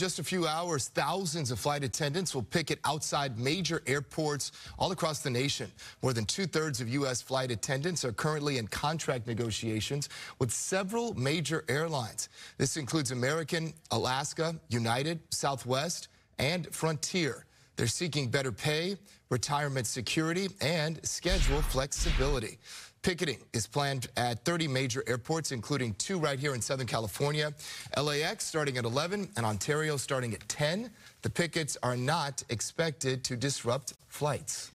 just a few hours, thousands of flight attendants will picket outside major airports all across the nation. More than two thirds of U.S. flight attendants are currently in contract negotiations with several major airlines. This includes American, Alaska, United, Southwest, and Frontier. They're seeking better pay, retirement security, and schedule flexibility. Picketing is planned at 30 major airports, including two right here in Southern California. LAX starting at 11 and Ontario starting at 10. The pickets are not expected to disrupt flights.